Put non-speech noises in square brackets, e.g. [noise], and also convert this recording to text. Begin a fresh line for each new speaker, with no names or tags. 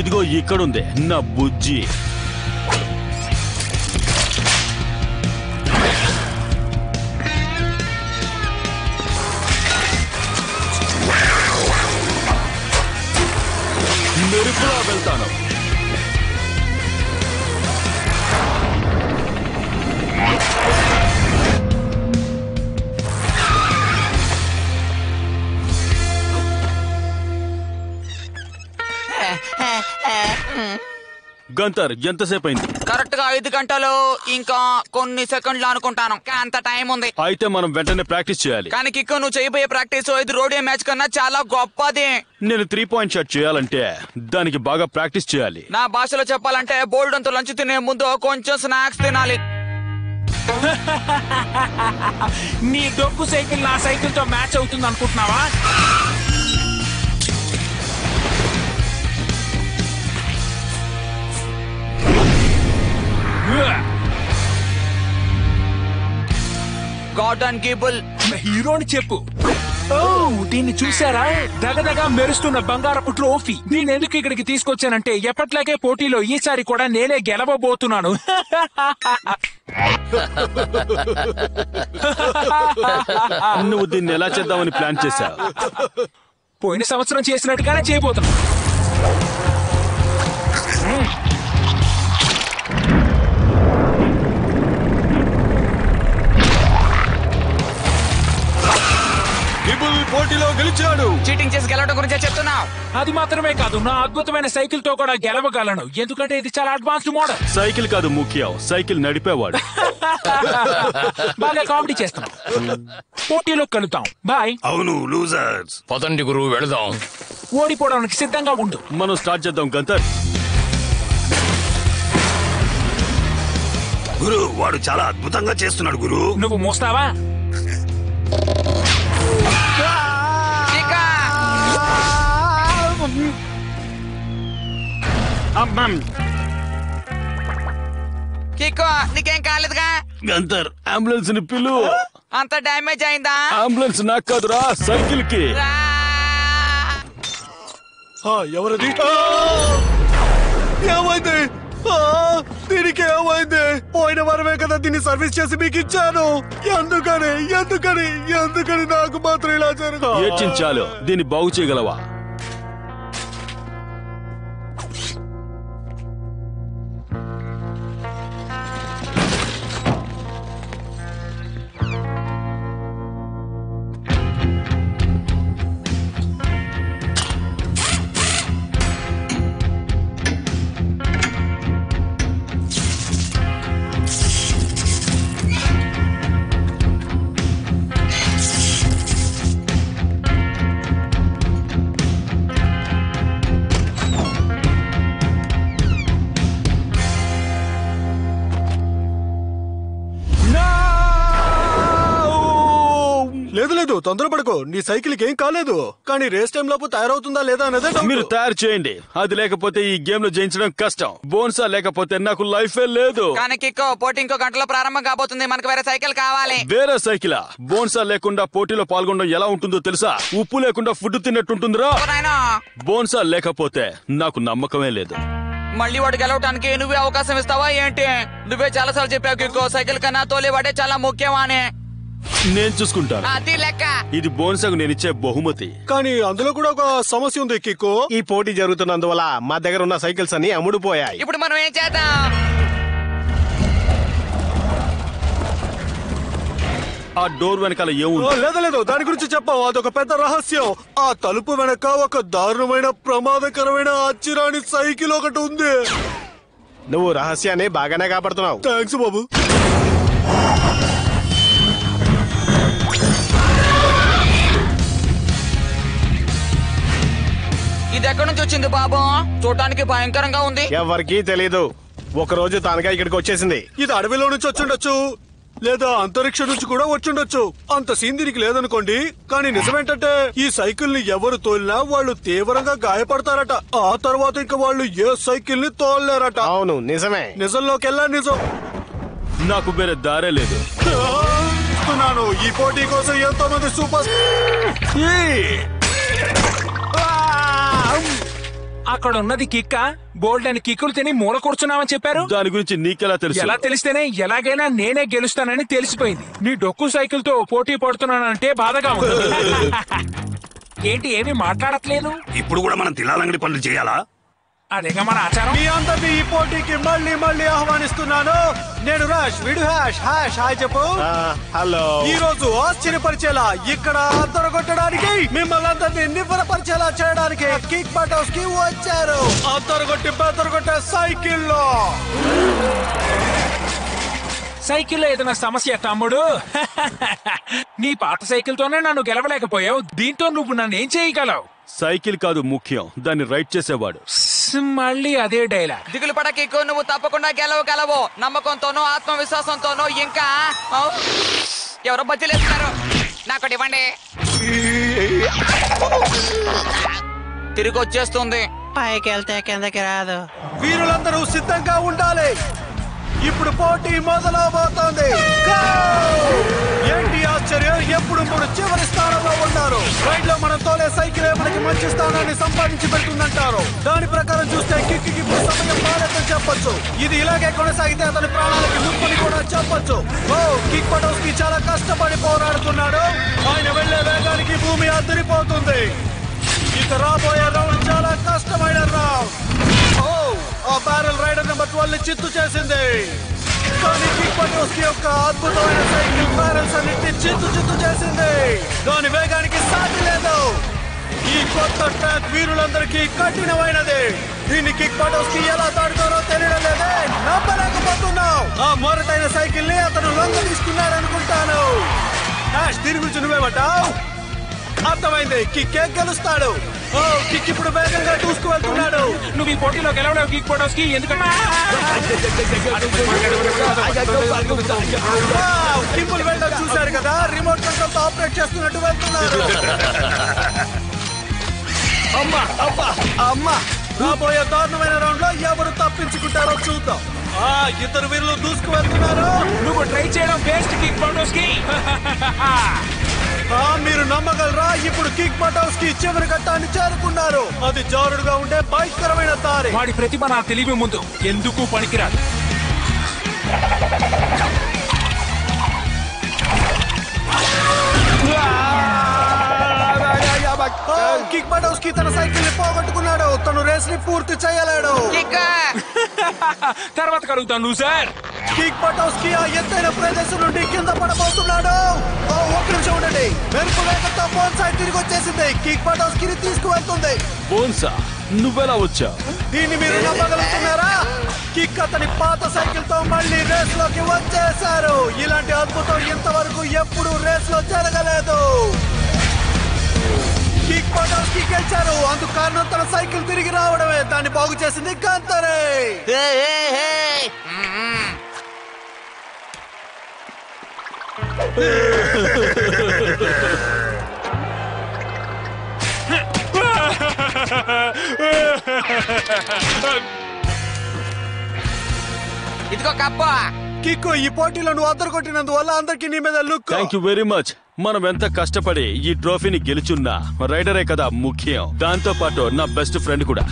ఇదిగో ఇక్కడుంది. నా బుజ్జి. గంతర్ ఎంతసేపు అయింది
కరెక్ట్గా ఐదు గంటలు ఇంకా కొన్ని సెకండ్లు అనుకుంటాను. అంత టైం ఉంది.
అయితే మనం వెంటనే ప్రాక్టీస్ చేయాలి.
కానీ కిక్కు నువ్వు చేయబోయే ప్రాక్టీస్ ఇది రోడియో మ్యాచ్ కన్నా చాలా గొప్పది.
నేను త్రీ పాయింట్ షాట్ చేయాలంటే దానికి బాగా ప్రాక్టీస్ చేయాలి.
నా భాషలో చెప్పాలంటే బోల్డ్ అంత లంచ్ తినే ముందు కొంచెం స్నాక్స్ తినాలి. [laughs]
నీ డొక్కు సైకిల్ నా సైకిల్తో మ్యాచ్ అవుతుంది అనుకుంటున్నావా
గార్డన్ గీబుల్
హీరోని చెప్పు. ఓ దీన్ని చూసారా దగదగా మెరుస్తున్న బంగారపు ట్రోఫీ. దీన్ని ఎందుకు ఇక్కడికి తీసుకొచ్చానంటే ఎప్పట్లాగే పోటీలో ఈసారి కూడా నేనే గెలవబోతున్నాను.
నువ్వు దీన్ని ఎలా చేద్దామని ప్లాన్ చేశావు?
పోయిన సంవత్సరం చేసినట్టుగానే చేయబోతున్నా.
చేసి గెలవడం గురించే చెప్తున్నావు.
అది మాత్రమే కాదు నా అద్భుతమైన సైకిల్తో కూడా గెలవగలను. ఎందుకంటే ఇది చాలా అడ్వాన్స్డ్ మోడల్
సైకిల్ కాదు ముఖ్యం సైకిల్ నడిపేవాడు. [laughs]
బాగా కామెడీ చేస్తున్నాం పోటీలో కలుద్దాం. బాయ్.
అవును లూజర్స్
పదండి గురువు వెళదాం.
ఓడిపోవడానికి సిద్ధంగా ఉండు.
మనం స్టార్ట్ చేద్దాం గంతర్.
గురు వాడు చాలా అద్భుతంగా చేస్తున్నాడు గురు.
నువ్వు మోస్తావా?
కిక్కు నీకేం కాలేదుగా?
గంతర్ అంబులెన్స్ని పిలు.
అంత డ్యామేజ్ అయిందా?
అంబులెన్స్ నాకు కాదురా
సైకిల్కి!
ఎవరది? ఏమైంది? దీనికి ఏమైంది? పోయిన వారమే కదా దీన్ని సర్వీస్ చేసి మీకు ఇచ్చాను. ఎందుకని? ఎందుకని? ఎందుకని నాకు మాత్రం ఇలా జరగదు
ఏడ్చించాలు దీన్ని బాగు చేయగలవా?
లేదు లేదు తొందరపడకు. నీ సైకిల్కి ఏం కాలేదు. కానీ రేస్ టైం లోపు తయారవుతుందా లేదా అనేదే.
మీరు తయారు చేయండి. అది లేకపోతే ఈ గేమ్లో జయించడం కష్టం. బోన్సా లేకపోతే నాకు లైఫే లేదు.
కానీ కిక్కు పోటీ ఇంకో గంటలో ప్రారంభం కాబోతుంది. మనకు వేరే సైకిల్ కావాలి.
వేరే సైకిలా? బోన్సా లేకుండా పోటీలో పాల్గొనడం ఎలా ఉంటుందో తెలుసా? ఉప్పు లేకుండా ఫుడ్ తిన్నట్టుంటుందిరా. బోన్సా లేకపోతే నాకు నమ్మకమే లేదు.
మళ్ళీ వాడు గెలవటానికి నువ్వే అవకాశం ఇస్తావా ఏంటి? నువ్వే చాలా సార్లు చెప్పావు కిక్కు సైకిల్ కన్నా తోలేవాడే చాలా ముఖ్యమా అని
నేను చూసుకుంటాను.
అది లెక్క.
ఇది బోన్సాకు నేను ఇచ్చే బహుమతి.
కానీ అందులో కూడా ఒక సమస్య ఉంది కిక్కు.
ఈ పోటీ జరుగుతున్నందువల్ల మా దగ్గర ఉన్న సైకిల్స్ అన్ని అమ్ముడుపోయాయి.
ఇప్పుడు మనం ఏం చేద్దాం?
ఆ డోర్ వెనకాల
ఓ,
ఏముంది
లేదు లేదు. దాని గురించి చెప్పావు? అదొక పెద్ద రహస్యం. ఆ తలుపు వెనక ఒక దారుణమైన ప్రమాదకరమైన అచ్చిరాని సైకిల్ ఒకటి ఉంది.
నువ్వు రహస్యాన్ని బాగానే కాపాడుతున్నావు.
థ్యాంక్స్ బాబు.
ఇది ఎక్కడి నుంచి వచ్చింది బాబు? చూడటానికి భయంకరంగా ఉంది.
ఎవరికీ తెలీదు. ఒక రోజు తానుగా ఇక్కడికి వచ్చేసింది.
ఇది అడవిలో నుంచి వచ్చుండొచ్చు. లేదా అంతరిక్ష నుంచి కూడా వచ్చుండొచ్చు. అంత సీన్ దీనికి లేదనుకోండి. కానీ నిజమేంటంటే ఈ సైకిల్ని ఎవరు తోలినా వాళ్ళు తీవ్రంగా గాయపడతారట. ఆ తర్వాత ఇంకా వాళ్ళు ఏ సైకిల్ని తోలలేరట.
అవును నిజమే.
నిజంలోకెల్లా నిజం?
నాకు వేరే దారే లేదు.
ఈ పోటీ కోసం ఎంతో మంది సూపర్
అక్కడ ఉన్నది కిక్క బోల్డ్ అని కిక్కులు తిని మూల కూర్చున్నామని చెప్పారు?
దాని గురించి నీకెలా తెలుసు?
ఎలా తెలిస్తేనే ఎలాగైనా నేనే గెలుస్తానని తెలిసిపోయింది. నీ డొక్కు సైకిల్తో పోటీ పడుతున్నానంటే బాధగా ఉంది. [laughs] ఏంటి ఏమీ మాట్లాడట్లేదు?
ఇప్పుడు కూడా మనం తిలాలంగడి పనులు చేయాలా?
అదేగా మన ఆచారం.
మీ అందరినీ ఈ పోటీకి మళ్ళీ మళ్ళీ ఆహ్వానిస్తున్నాను. నేను రాష్ విడు హ్యాష్ హ్యాష్ హాయ్ చెప్పు.
హలో.
ఈ రోజు ఆశ్చర్యపరిచేలా ఇక్కడ అద్దరగొట్టడానికి మిమ్మల్ని అందరినీ నివ్వరపరిచేలా చేయడానికి కిక్ బట్ హౌస్కి వచ్చారు. అద్దరగొట్టి బెదరగొట్టే సైకిల్లో.
సైకిల్లో ఏదైనా సమస్య తమ్ముడు? [laughs] నీ పాత సైకిల్ తోనే నన్ను గెలవలేకపోయావు. దీంతో నువ్వు నన్ను ఏం చేయగలవు?
సైకిల్ కాదు ముఖ్యం. దాన్ని రైడ్ చేసేవాడు.
మళ్ళీ అదే డైలాగ్
దిగులు పడ కిక్కు నువ్వు తప్పకుండా గెలవగలవు నమ్మకంతోనూ ఆత్మవిశ్వాసంతోనూ ఇంకా ఔ, ఎవరో బజ్జీలేస్తున్నారు నాకు ఇవ్వండి. తిరిగి వచ్చేస్తుంది.
పైకి వెళ్తే కిందకి రాదు.
వీరులందరూ సిద్ధంగా ఉండాలి. ఇప్పుడు పోటీ మొదలవబోతోంది. Go! ఏంటి ఆశ్చర్యం? ఎప్పుడు మూడు చివరి స్థానంలో ఉన్నారు? రైడ్లో మనం తోలే సైకిల్ మనకి మంచి స్థానాన్ని సంపాదించి పెడుతుందంటారు. దాని ప్రకారం ఇలాగే కొనసాగితే అతని ప్రాణాలకి ముప్పని కూడా చెప్పొచ్చు. ఓ కిక్ పటోస్కి చాలా కష్టపడి పోరాడుతున్నాడు. ఆయన వెళ్ళే వేగానికి భూమి అదిరిపోతుంది ఇక రాబోయే రౌండ్ చాలా కష్టమైన రౌండ్. ఓ ఆ బ్యారల్ రైడర్ నెంబర్ ట్వెల్వ్ చిత్తు చేసింది. కానీ కిక్ పటోస్కి యొక్క అద్భుతమైన సైకిల్ బ్యారల్స్ అన్నిటిని చిత్తు చిత్తు చేసింది. దాని వేగానికి సాటి లేదు. ఈ కొత్త ట్రాక్ వీరులందరికీ కఠినమైనది. దీన్ని కిక్ పటోస్కి ఎలా దాడుతారో తెలియడం లేదే. నమ్మలేకపోతున్నావు. ఆ మొరటైన సైకిల్ని అతను లొంగ తీసుకున్నాడు అనుకుంటాను డాష్ దీని గురించి నువ్వేమంటావు అర్థమైంది. కిక్ ఏ గెలుస్తాడు. ఓ కిక్ ఇప్పుడు వేగంగా దూసుకు వెళ్తున్నాడు.
నువ్వు ఈ పోటీలో గెలవలేవు కిక్ ఫోటోస్కి ఎందుకంటే!
కింపుల్ వెళ్ళడం చూశారు కదా. రిమోట్ కంట్రోల్తో ఆపరేట్ చేస్తున్నట్టు వెళ్తున్నారు. [laughs] అమ్మా అబ్బా అమ్మా. రాబోయే దారుణమైన రౌండ్లో ఎవరు తప్పించుకుంటారో చూద్దాం. ఆ ఇద్దరు వీళ్ళు దూసుకు వెళ్తున్నారు
నువ్వు ట్రై చేయడం బెస్ట్ కిక్
ఫోటోస్కి మీరు నమ్మగలరా? ఇప్పుడు కిక్ బటౌస్కి చివరి ఘట్టాన్ని చేరుకున్నారు. అది జారుడుగా ఉండే భయంకరమైన దారి.
వాడి ప్రతిభ నా తెలివి ముందు. ఎందుకు పనికిరాదు?
కిక్ బటౌస్కి తన సైకిల్ని పోగొట్టుకున్నాడు. తను రేస్ని పూర్తి చేయలేడు.
కిక్ [laughs]
తర్వాత కలుగుతాను లూజర్
కిక్ బటౌస్కి ఆ ఎత్తైన ప్రదేశం నుండి కింద పడబోతున్నాడు. ఓ, ఒక్క నిమిషం ఉండండి. మెరుపు వేగంతో ఫోన్ సైడ్ తిరిగి వచ్చేసింది. కిక్ బటౌస్కి తీసుకువెళ్తుంది.
బోన్సా నువ్వెలా వచ్చావు?
దీన్ని మీరు నమ్మగలుగుతున్నారా? కిక్ అతని పాత సైకిల్తో మళ్ళీ రేస్లోకి వచ్చేశారు. ఇలాంటి అద్భుతం ఇంతవరకు ఎప్పుడు రేస్లో జరగలేదు. కిక్ బటౌస్కి గెలిచారు. అందుకు కారణం తన సైకిల్ తిరిగి రావడమే దాన్ని బాగు చేసింది గంతరే [laughs]
ఇదిగో కప్ప.
కిక్కు ఈ పోటీలో నువ్వు అద్దరు కొట్టినందువల్ల అందరికి నీ మీద look
thank you very much మనం ఎంత కష్టపడి ఈ ట్రోఫీని గెలుచున్నా రైడరే కదా ముఖ్యం. దాంతో పాటు నా బెస్ట్ ఫ్రెండ్ కూడా.